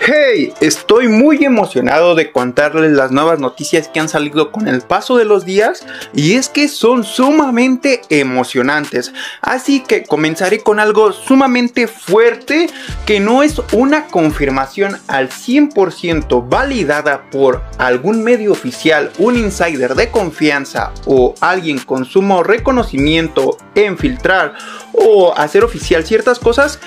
Hey, estoy muy emocionado de contarles las nuevas noticias que han salido con el paso de los días y es que son sumamente emocionantes. Así que comenzaré con algo sumamente fuerte que no es una confirmación al 100% validada por algún medio oficial, un insider de confianza o alguien con sumo reconocimiento en filtrar o hacer oficial ciertas cosas.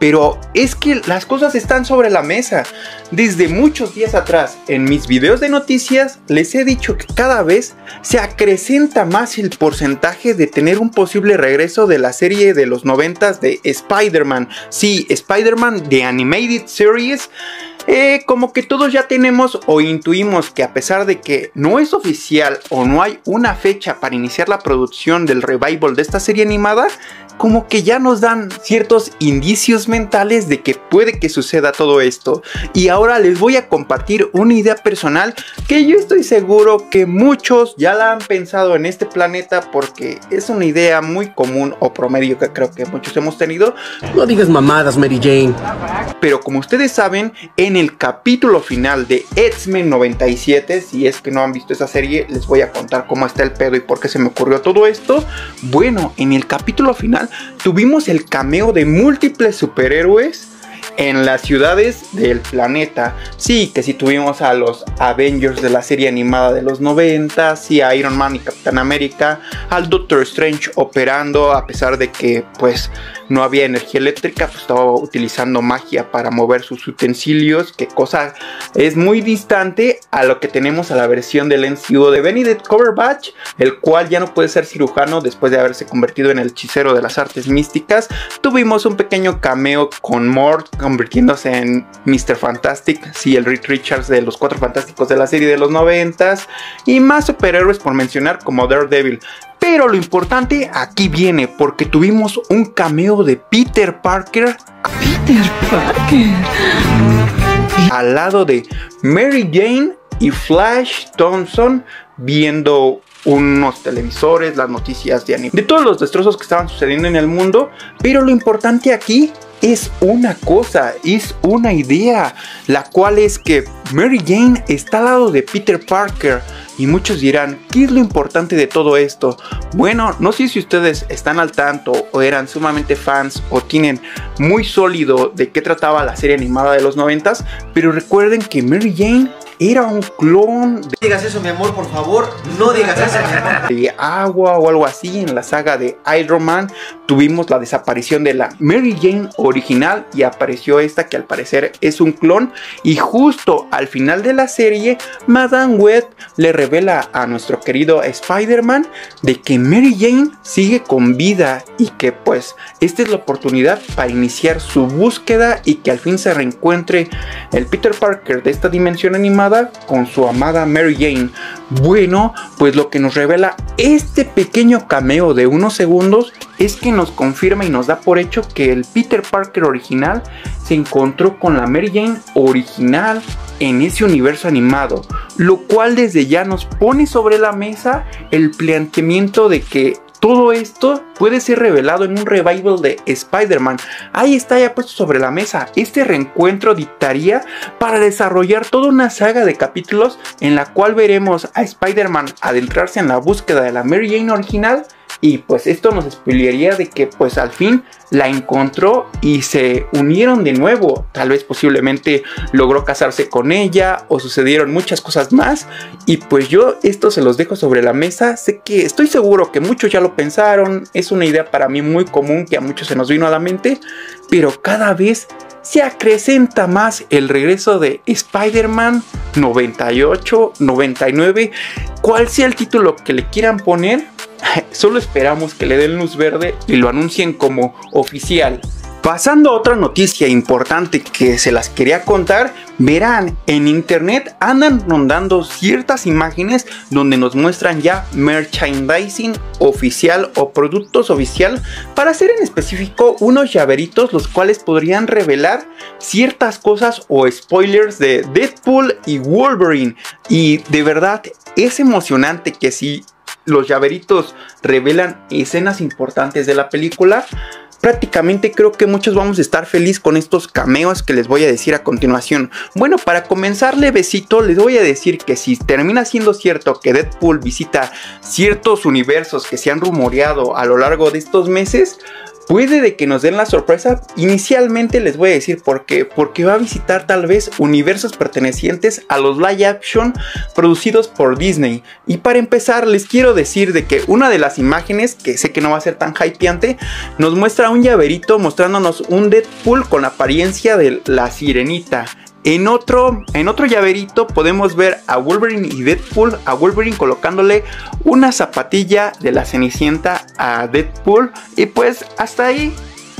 Pero es que las cosas están sobre la mesa. Desde muchos días atrás, en mis videos de noticias, les he dicho que cada vez se acrecenta más el porcentaje de tener un posible regreso de la serie de los 90 de Spider-Man. Sí, Spider-Man de Animated Series. Eh, como que todos ya tenemos o intuimos que a pesar de que no es oficial o no hay una fecha para iniciar la producción del revival de esta serie animada, como que ya nos dan ciertos indicios mentales de que puede que suceda todo esto. Y ahora les voy a compartir una idea personal que yo estoy seguro que muchos ya la han pensado en este planeta porque es una idea muy común o promedio que creo que muchos hemos tenido. No digas mamadas, Mary Jane. Pero como ustedes saben, en el capítulo final de X-Men 97, si es que no han visto esa serie, les voy a contar cómo está el pedo y por qué se me ocurrió todo esto. Bueno, en el capítulo final tuvimos el cameo de múltiples superhéroes en las ciudades del planeta. Sí, que si tuvimos a los Avengers de la serie animada de los 90, sí a Iron Man y Capitán América, al Doctor Strange operando a pesar de que pues no había energía eléctrica, pues estaba utilizando magia para mover sus utensilios, que cosa es muy distante a lo que tenemos a la versión del NCU de Benedict Cumberbatch, el cual ya no puede ser cirujano después de haberse convertido en el hechicero de las artes místicas. Tuvimos un pequeño cameo con Mort convirtiéndose en Mr. Fantastic, sí, el Reed Richards de los Cuatro Fantásticos de la serie de los 90 y más superhéroes por mencionar como Daredevil. Pero lo importante aquí viene porque tuvimos un cameo de Peter Parker. Peter Parker. Al lado de Mary Jane y Flash Thompson viendo unos televisores, las noticias de anime, de todos los destrozos que estaban sucediendo en el mundo. Pero lo importante aquí es una cosa, es una idea, la cual es que Mary Jane está al lado de Peter Parker. Y muchos dirán, ¿qué es lo importante de todo esto? Bueno, no sé si ustedes están al tanto o eran sumamente fans o tienen muy sólido de qué trataba la serie animada de los noventas, pero recuerden que Mary Jane era un clon No digas eso, mi amor, por favor. No digas eso, mi amor. de agua o algo así. En la saga de Iron Man tuvimos la desaparición de la Mary Jane original y apareció esta que al parecer es un clon. Y justo al final de la serie, Madame Web le revela a nuestro querido Spider-Man de que Mary Jane sigue con vida y que pues esta es la oportunidad para iniciar su búsqueda y que al fin se reencuentre el Peter Parker de esta dimensión animada con su amada Mary Jane. Bueno, pues lo que nos revela este pequeño cameo de unos segundos es que nos confirma y nos da por hecho que el Peter Parker original se encontró con la Mary Jane original en ese universo animado, lo cual desde ya nos pone sobre la mesa el planteamiento de que todo esto puede ser revelado en un revival de Spider-Man. Ahí está ya puesto sobre la mesa. Este reencuentro dictaría para desarrollar toda una saga de capítulos en la cual veremos a Spider-Man adentrarse en la búsqueda de la Mary Jane original y pues esto nos spoilearía de que pues al fin la encontró y se unieron de nuevo. Tal vez posiblemente logró casarse con ella o sucedieron muchas cosas más. Y pues yo esto se los dejo sobre la mesa. Sé que estoy seguro que muchos ya lo pensaron. Es una idea para mí muy común que a muchos se nos vino a la mente. Pero cada vez se acrecenta más el regreso de Spider-Man 98, 99. Cual sea el título que le quieran poner Solo esperamos que le den luz verde y lo anuncien como oficial. Pasando a otra noticia importante que se las quería contar, verán, en internet andan rondando ciertas imágenes donde nos muestran ya merchandising oficial o productos oficial para hacer en específico unos llaveritos los cuales podrían revelar ciertas cosas o spoilers de Deadpool y Wolverine. Y de verdad es emocionante que si los llaveritos revelan escenas importantes de la película, prácticamente creo que muchos vamos a estar felices con estos cameos que les voy a decir a continuación. Bueno, para comenzar levecito, les voy a decir que si termina siendo cierto que Deadpool visita ciertos universos que se han rumoreado a lo largo de estos meses, puede de que nos den la sorpresa. Inicialmente les voy a decir por qué. Porque va a visitar tal vez universos pertenecientes a los live action producidos por Disney. Y para empezar les quiero decir de que una de las imágenes, que sé que no va a ser tan hypeante, nos muestra un llaverito mostrándonos un Deadpool con la apariencia de la sirenita. En otro, en otro llaverito podemos ver a Wolverine y Deadpool, a Wolverine colocándole una zapatilla de la Cenicienta a Deadpool y pues hasta ahí.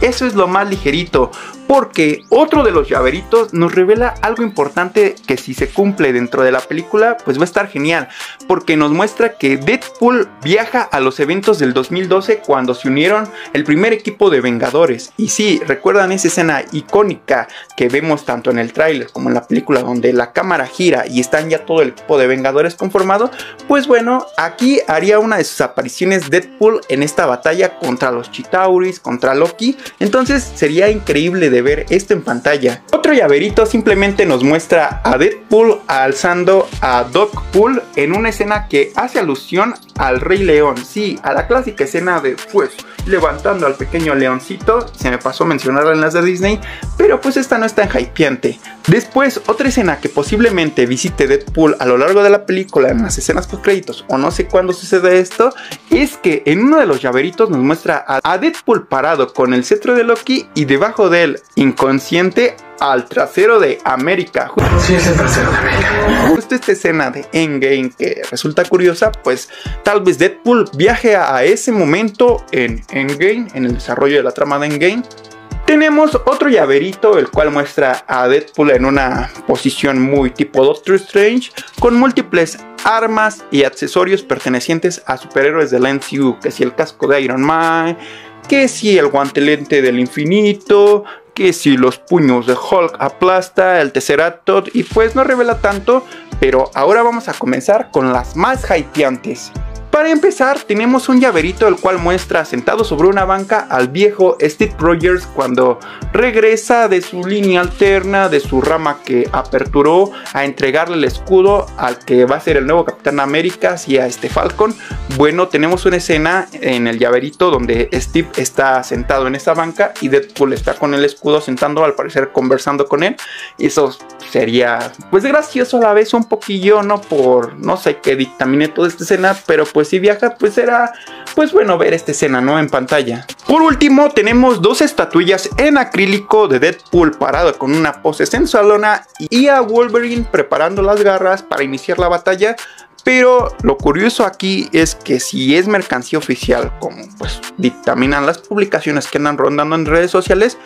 Eso es lo más ligerito porque otro de los llaveritos nos revela algo importante que si se cumple dentro de la película, pues va a estar genial, porque nos muestra que Deadpool viaja a los eventos del 2012 cuando se unieron el primer equipo de Vengadores. Y sí, recuerdan esa escena icónica que vemos tanto en el tráiler como en la película donde la cámara gira y están ya todo el equipo de Vengadores conformado, pues bueno, aquí haría una de sus apariciones Deadpool en esta batalla contra los Chitauris, contra Loki, entonces sería increíble de ver esto en pantalla. Otro llaverito simplemente nos muestra a Deadpool alzando a Pool en una escena que hace alusión al Rey León. Sí, a la clásica escena de pues levantando al pequeño leoncito. Se me pasó mencionarla en las de Disney, pero pues esta no es tan hypeante. Después, otra escena que posiblemente visite Deadpool a lo largo de la película en las escenas post créditos o no sé cuándo sucede esto, es que en uno de los llaveritos nos muestra a Deadpool parado con el cetro de Loki y debajo de él, inconsciente, al trasero de América. Sí, es el trasero de América. Justo esta escena de Endgame que resulta curiosa, pues tal vez Deadpool viaje a ese momento en Endgame, en el desarrollo de la trama de Endgame. Tenemos otro llaverito, el cual muestra a Deadpool en una posición muy tipo Doctor Strange, con múltiples armas y accesorios pertenecientes a superhéroes del MCU, que si el casco de Iron Man, que si el guantelete del infinito, que si los puños de Hulk aplasta el Tesseract y pues no revela tanto, pero ahora vamos a comenzar con las más hypeantes. Para empezar, tenemos un llaverito el cual muestra sentado sobre una banca al viejo Steve Rogers cuando regresa de su línea alterna, de su rama que aperturó a entregarle el escudo al que va a ser el nuevo Capitán América, y a este Falcon. Bueno, tenemos una escena en el llaverito donde Steve está sentado en esa banca y Deadpool está con el escudo sentando, al parecer conversando con él. Eso sería, pues gracioso a la vez, un poquillo, no por, no sé qué dictamine toda esta escena, pero pues si viaja, pues será, pues bueno, ver esta escena, ¿no? En pantalla. Por último, tenemos dos estatuillas en acrílico de Deadpool parado con una pose sensualona y a Wolverine preparando las garras para iniciar la batalla. Pero lo curioso aquí es que si es mercancía oficial, como pues dictaminan las publicaciones que andan rondando en redes sociales,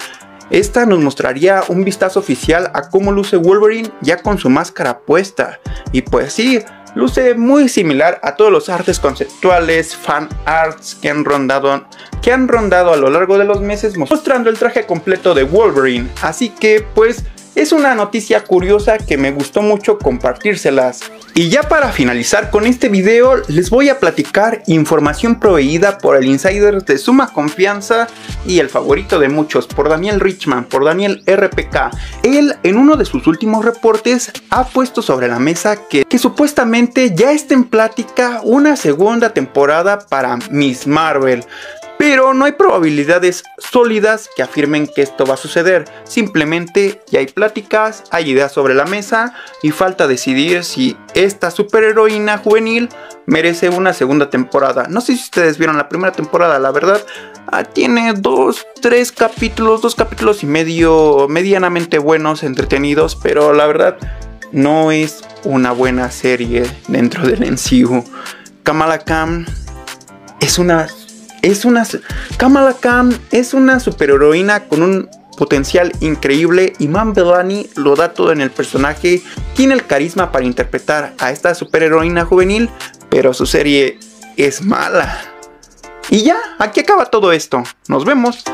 esta nos mostraría un vistazo oficial a cómo luce Wolverine ya con su máscara puesta. Y pues sí, luce muy similar a todos los artes conceptuales, fan arts que han rondado, que han rondado a lo largo de los meses mostrando el traje completo de Wolverine. Así que pues es una noticia curiosa que me gustó mucho compartírselas. Y ya para finalizar con este video les voy a platicar información proveída por el insider de suma confianza y el favorito de muchos por Daniel Richman, por Daniel RPK. Él en uno de sus últimos reportes ha puesto sobre la mesa que, que supuestamente ya está en plática una segunda temporada para Miss Marvel pero no hay probabilidades sólidas que afirmen que esto va a suceder. Simplemente ya hay pláticas, hay ideas sobre la mesa y falta decidir si esta superheroína juvenil merece una segunda temporada. No sé si ustedes vieron la primera temporada, la verdad. Ah, tiene dos, tres capítulos, dos capítulos y medio medianamente buenos, entretenidos, pero la verdad no es una buena serie dentro del MCU. Kamala Khan es una es una. Kamala Khan es una superheroína con un potencial increíble y Man Bellani lo da todo en el personaje. Tiene el carisma para interpretar a esta superheroína juvenil, pero su serie es mala. Y ya, aquí acaba todo esto. Nos vemos.